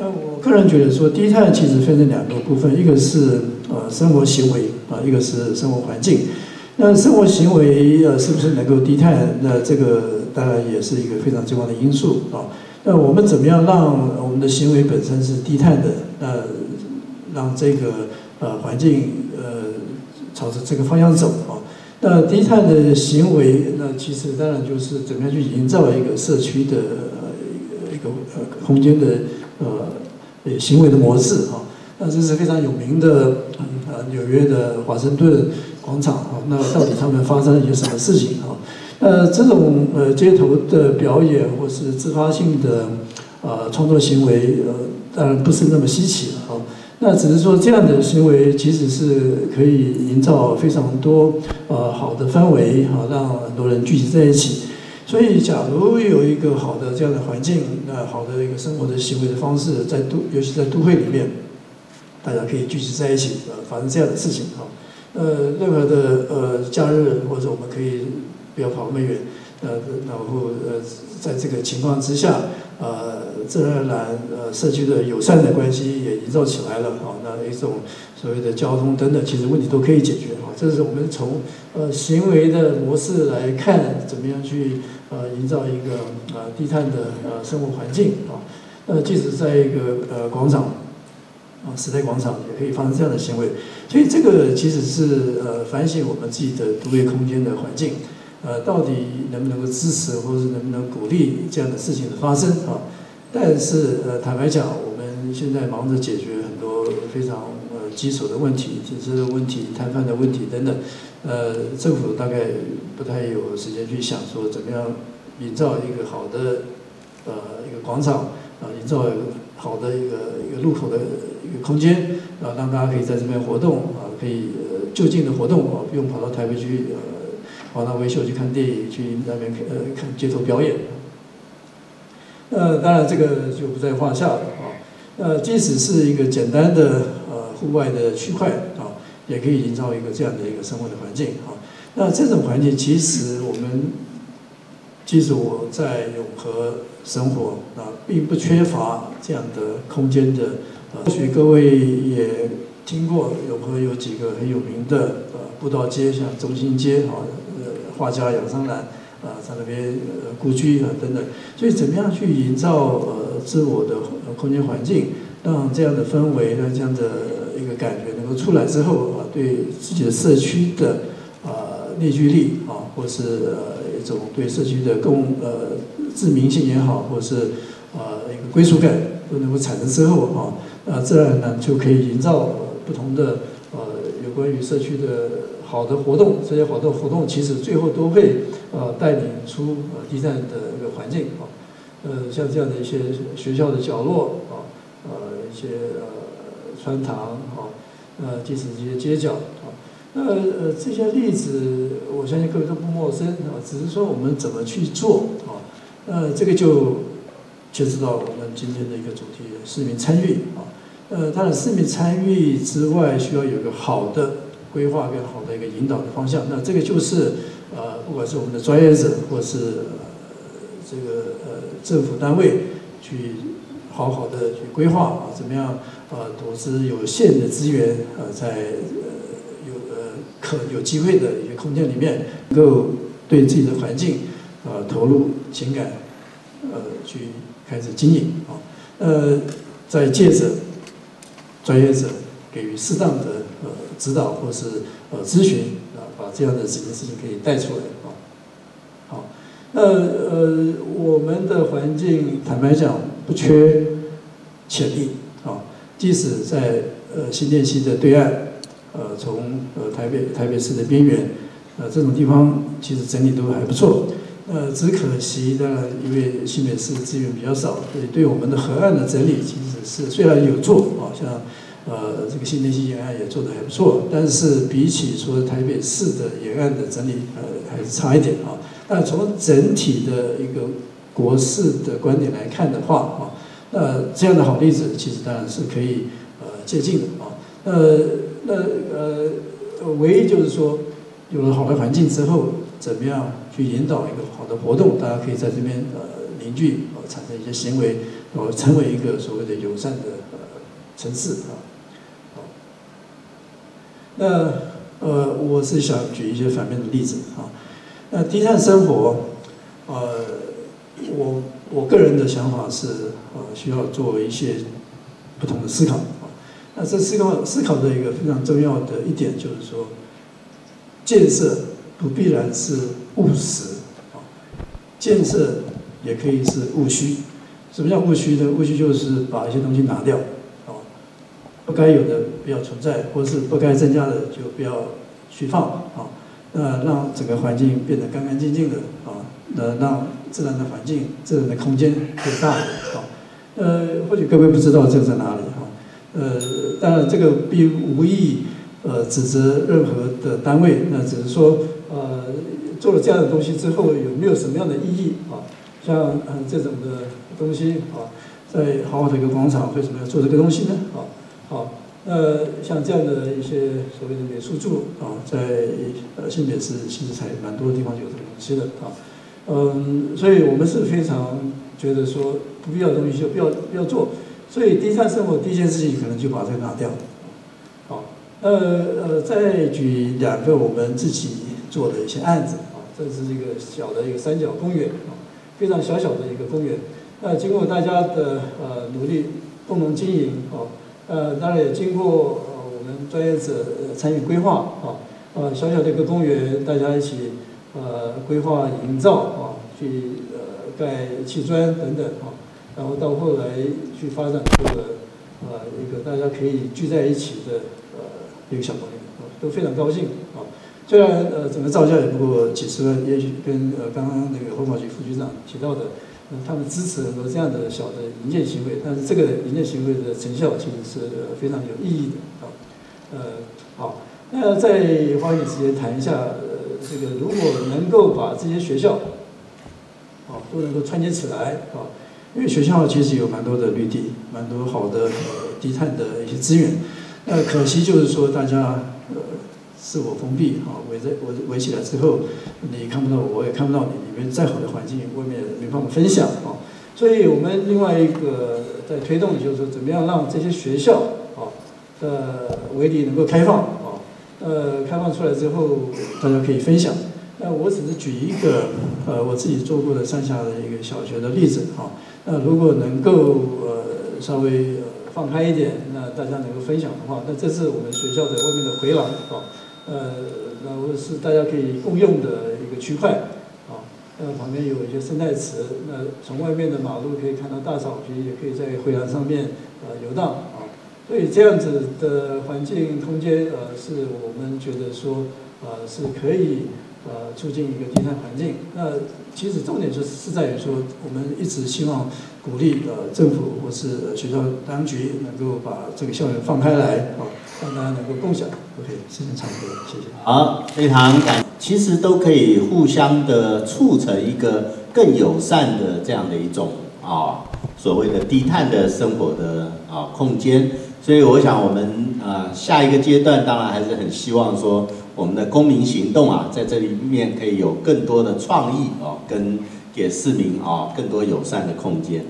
那我个人觉得说，低碳其实分成两个部分，一个是呃生活行为啊，一个是生活环境。那生活行为呃是不是能够低碳？那这个当然也是一个非常重要的因素啊。那我们怎么样让我们的行为本身是低碳的？呃，让这个呃环境呃朝着这个方向走啊。那低碳的行为，那其实当然就是怎么样去营造一个社区的呃一个呃空间的呃行为的模式啊。那这是非常有名的呃纽约的华盛顿广场啊。那到底他们发生了一些什么事情啊？呃，这种呃街头的表演或是自发性的呃创作行为，呃，当然不是那么稀奇了啊。那只是说这样的行为其实是可以营造非常多呃好的氛围啊，让很多人聚集在一起。所以，假如有一个好的这样的环境，那好的一个生活的行为的方式，在都尤其在都会里面，大家可以聚集在一起，呃，发生这样的事情啊。呃，任何的呃假日或者我们可以。不要跑那么远，呃，然后呃，在这个情况之下，呃，自然而然，呃，社区的友善的关系也营造起来了啊。那一种所谓的交通等等，其实问题都可以解决啊。这是我们从呃行为的模式来看，怎么样去呃营造一个呃低碳的呃生活环境啊。那即使在一个呃广场啊，时代广场也可以发生这样的行为。所以这个其实是呃反省我们自己的独立空间的环境。呃，到底能不能够支持，或者是能不能鼓励这样的事情的发生啊？但是呃，坦白讲，我们现在忙着解决很多非常基础的问题，体制的问题、摊贩的问题等等。呃，政府大概不太有时间去想说怎么样营造一个好的呃一个广场啊，营造一个好的一个一个路口的一个空间啊，让大家可以在这边活动啊，可以呃就近的活动啊，不用跑到台北去呃。跑到维修去看电影，去那边呃看街头表演。呃，当然这个就不在话下了啊。呃，即使是一个简单的户外的区块啊，也可以营造一个这样的一个生活的环境啊。那这种环境其实我们，即使我在永和生活啊，并不缺乏这样的空间的。或许各位也听过永和有几个很有名的呃步道街，像中心街啊。画家杨三兰啊，在那边呃故居啊等等，所以怎么样去营造呃自我的空间环境，让这样的氛围，让这样的感觉能够出来之后啊，对自己的社区的啊凝聚力啊，或是呃一种对社区的共呃自明性也好，或是啊一个归属感都能够产生之后啊，那自然呢就可以营造不同的呃有关于社区的。好的活动，这些好的活动其实最后都会呃带领出呃低碳的一个环境啊，呃像这样的一些学校的角落啊，呃一些呃穿堂啊，呃即使一些街角啊，那呃这些例子我相信各位都不陌生啊，只是说我们怎么去做啊，呃这个就牵涉到我们今天的一个主题市民参与啊，呃当然市民参与之外，需要有一个好的。规划跟好的一个引导的方向，那这个就是呃，不管是我们的专业者，或是呃这个呃政府单位，去好好的去规划啊，怎么样呃投资有限的资源呃，在呃有呃可有机会的一些空间里面，能够对自己的环境呃投入情感呃去开始经营啊，呃，再借着专业者给予适当的呃。指导或是呃咨询啊，把这样的几件事情可以带出来啊。好，那呃我们的环境坦白讲不缺潜力啊，即使在呃新店溪的对岸，呃从呃台北台北市的边缘，呃这种地方其实整理都还不错。呃只可惜当然因为新北市资源比较少，所以对我们的河岸的整理其实是虽然有做啊，像。呃，这个新田溪沿岸也做得还不错，但是比起说台北市的沿岸的整理，呃，还是差一点啊。但从整体的一个国事的观点来看的话啊，那这样的好例子其实当然是可以呃借鉴的啊。呃，那呃，唯一就是说，有了好的环境之后，怎么样去引导一个好的活动，大家可以在这边呃凝聚，呃，产生一些行为，哦，成为一个所谓的友善的呃城市啊。那呃，我是想举一些反面的例子啊。那低碳生活，呃，我我个人的想法是，呃，需要做一些不同的思考啊。那这思考思考的一个非常重要的一点就是说，建设不必然是务实啊，建设也可以是务虚。什么叫务虚呢？务虚就是把一些东西拿掉。啊不该有的不要存在，或是不该增加的就不要去放啊。那让整个环境变得干干净净的啊，那让自然的环境、自然的空间变大的啊。呃，或许各位不知道这个在哪里哈。呃，当然这个并无意呃指责任何的单位，那只是说呃做了这样的东西之后有没有什么样的意义啊？像嗯这种的东西啊，在好好的一个广场为什么要做这个东西呢？啊？好，那像这样的一些所谓的美术柱啊，在呃新北市其实才蛮多地方有这个东西的啊，嗯，所以我们是非常觉得说不必要的东西就不要不要做，所以低碳生活第一件事情可能就把这个拿掉。好，呃呃，再举两个我们自己做的一些案子。啊，这是一个小的一个三角公园。啊，非常小小的一个公园，那经过大家的呃努力共同经营。啊。呃，当然也经过呃我们专业者参与规划。啊，呃小小的一个公园，大家一起呃规划营造啊，去呃盖砌砖等等啊，然后到后来去发展这个呃一个大家可以聚在一起的呃一个小公园啊，都非常高兴啊。虽然呃整个造价也不过几十万，也许跟呃刚刚那个环保局副局长提到的。他们支持很多这样的小的营建行为，但是这个营建行为的成效其实是非常有意义的啊。呃，好，那再花一点时间谈一下，这个如果能够把这些学校，啊，都能够串接起来啊，因为学校其实有蛮多的绿地，蛮多好的呃低碳的一些资源，那可惜就是说大家呃。自我封闭啊，围在围围起来之后，你看不到我，我也看不到你。里面再好的环境，外面没办法分享啊。所以我们另外一个在推动，就是说怎么样让这些学校啊的围篱能够开放。呃，开放出来之后，大家可以分享。那我只是举一个呃我自己做过的三峡的一个小学的例子啊。那如果能够呃稍微放开一点，那大家能够分享的话，那这是我们学校的外面的回廊啊。呃，然后是大家可以共用的一个区块，啊，那旁边有一些生态池，那从外面的马路可以看到大草坪，也可以在回廊上面呃游荡，啊，所以这样子的环境空间，呃，是我们觉得说，呃，是可以呃促进一个低碳环境。那其实重点就是是在于说，我们一直希望鼓励呃政府或是学校当局能够把这个校园放开来，啊。让大家能够共享，OK，时间差不多，谢谢。好，非常感，其实都可以互相的促成一个更友善的这样的一种啊，所谓的低碳的生活的啊空间。所以我想我们啊下一个阶段，当然还是很希望说我们的公民行动啊，在这里面可以有更多的创意哦，跟给市民啊更多友善的空间。